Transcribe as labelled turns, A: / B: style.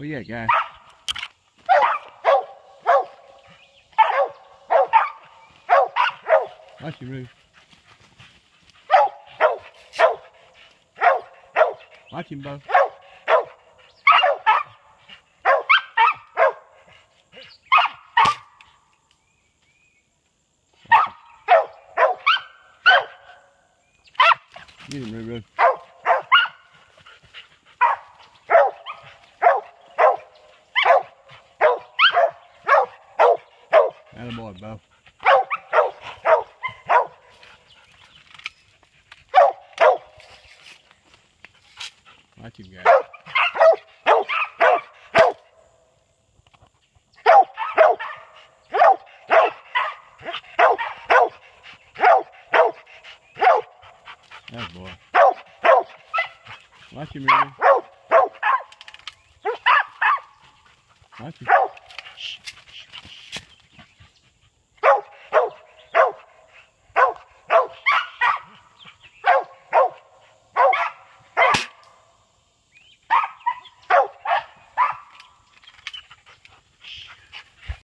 A: Where you at, guy? Watch him move. Watch him, Beaux. Get him, Roo-Roo. Attaboy, Beaux. Watch him, guys. That boy. Watch him, Roo-Roo. Watch him. Shh.